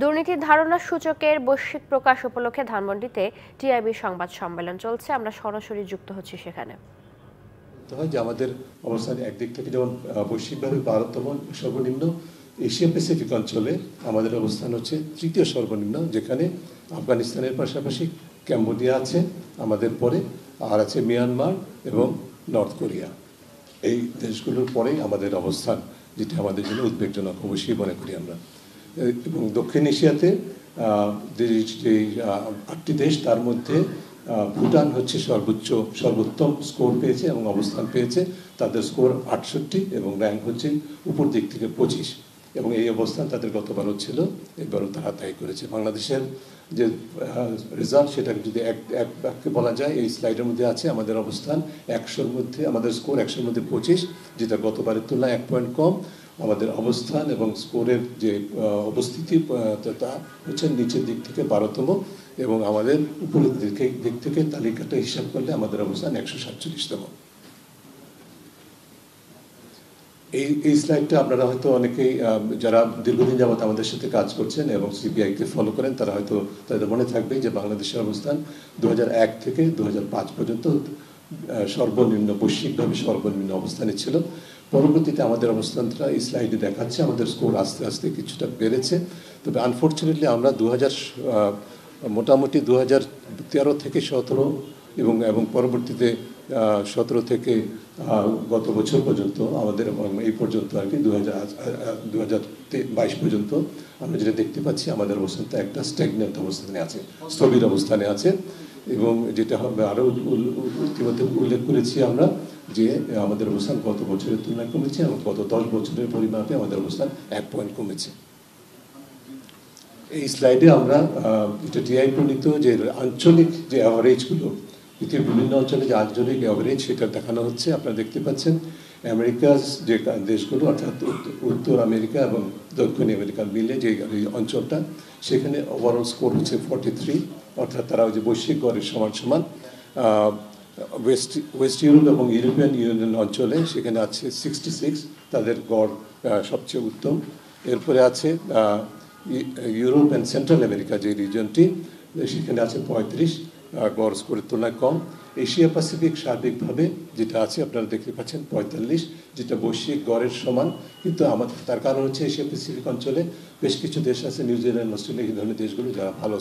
দুর্নীতির ধারণা সূচকের বৈশ্বিক প্রকাশ উপলক্ষে ধানমন্ডিতে টিআইবি সংবাদ সম্মেলন চলছে। আমরা সরাসরি যুক্ত হচ্ছি সেখানে। হয় যে আমাদের অবস্থান একদিক থেকে যেমন বৈশ্বিকভাবে ভারততম সর্বনিম্ন এশিয়া প্যাসিফিক অঞ্চলে আমাদের অবস্থান হচ্ছে তৃতীয় সর্বনিম্ন, যেখানে আফগানিস্তানের পাশাপাশি ক্যাম্বোডিয়া আছে, আমাদের পরে আর আছে মিয়ানমার এবং নর্থ কোরিয়া। এই দেশগুলোর পরেই আমাদের অবস্থান, যেটা আমাদের জন্য উদ্বেগজনক, অবশ্যই মনে করি আমরা। এবং দক্ষিণ এশিয়াতে যে আটটি দেশ, তার মধ্যে ভুটান হচ্ছে সর্বোচ্চ, সর্বোত্তম স্কোর পেয়েছে এবং অবস্থান পেয়েছে। তাদের স্কোর আটষট্টি এবং র্যাঙ্ক হচ্ছে উপর দিক থেকে পঁচিশ। এবং এই অবস্থান তাদের গতবারও ছিল, এবারও তারা তাই করেছে। বাংলাদেশের যে রেজাল্ট সেটা যদি এক এক বাক্যে বলা যায়, এই স্লাইডের মধ্যে আছে আমাদের অবস্থান একশোর মধ্যে, আমাদের স্কোর একশোর মধ্যে পঁচিশ, যেটা গতবারের তুলনায় এক পয়েন্ট কম। আমাদের অবস্থান এবং স্কোরের যে অবস্থিতি তা- হচ্ছে নিচের দিক থেকে বারোতম এবং আমাদের উপরের দিকে, দিক থেকে তালিকাটা হিসাব করলে আমাদের অবস্থান একশো সাতচল্লিশতম। এই এই স্লাইডটা আপনারা হয়তো অনেকেই যারা দীর্ঘদিন যাবত আমাদের সাথে কাজ করছেন এবং সিবিআইকে ফলো করেন, তারা হয়তো তাদের মনে থাকবে যে বাংলাদেশের অবস্থান দু হাজার এক থেকে দু হাজার পাঁচ পর্যন্ত সর্বনিম্ন বৈশ্বিকভাবে সর্বনিম্ন অবস্থানে ছিল। পরবর্তীতে আমাদের অবস্থানটা এই স্লাইডে দেখাচ্ছে, আমাদের স্কোর আস্তে আস্তে কিছুটা বেড়েছে। তবে আনফর্চুনেটলি আমরা দু মোটামুটি দু তেরো থেকে সতেরো এবং এবং পরবর্তীতে সতেরো থেকে গত বছর পর্যন্ত আমাদের এই পর্যন্ত আর কি দু হাজার বাইশ পর্যন্ত আমরা যেটা দেখতে পাচ্ছি, আমাদের অবস্থানটা একটা স্ট্যাগনেন্ট অবস্থানে আছে, স্থবির অবস্থানে আছে এবং যেটা হবে আরও ইতিমধ্যে উল্লেখ করেছি আমরা যে, আমাদের অবস্থান গত বছরের তুলনায় কমেছে এবং গত দশ বছরের পরিমাপে আমাদের অবস্থান এক পয়েন্ট কমেছে। এই স্লাইডে আমরা এটা টিআই প্রণীত যে আঞ্চলিক যে অ্যাভারেজগুলো পৃথিবীর বিভিন্ন অঞ্চলে যে আঞ্চলিক অ্যাভারেজ সেটা দেখানো হচ্ছে, আপনারা দেখতে পাচ্ছেন। আমেরিকার যে দেশগুলো, অর্থাৎ উত্তর আমেরিকা এবং দক্ষিণ আমেরিকা মিলে যে অঞ্চলটা, সেখানে ওভারঅল স্কোর হচ্ছে ফর্টি থ্রি অর্থাৎ তারা ওই যে বৈশ্বিক গড়ের সমান সমান। ওয়েস্ট ওয়েস্ট ইউরোপ এবং ইউরোপিয়ান ইউনিয়ন অঞ্চলে সেখানে আছে সিক্সটি সিক্স তাদের গড় সবচেয়ে উত্তম। এরপরে আছে ইউরোপ অ্যান্ড সেন্ট্রাল আমেরিকা যে রিজনটি সেখানে আছে পঁয়ত্রিশ গড় করে তুলনায় কম। এশিয়া প্যাসিফিক সার্বিকভাবে যেটা আছে, আপনারা দেখতে পাচ্ছেন পঁয়তাল্লিশ, যেটা বৈশ্বিক গড়ের সমান। কিন্তু আমাদের তার কারণ হচ্ছে এশিয়া প্যাসিফিক অঞ্চলে বেশ কিছু দেশ আছে, নিউজিল্যান্ড, অস্ট্রেলিয়া, এই ধরনের দেশগুলো যারা ভালো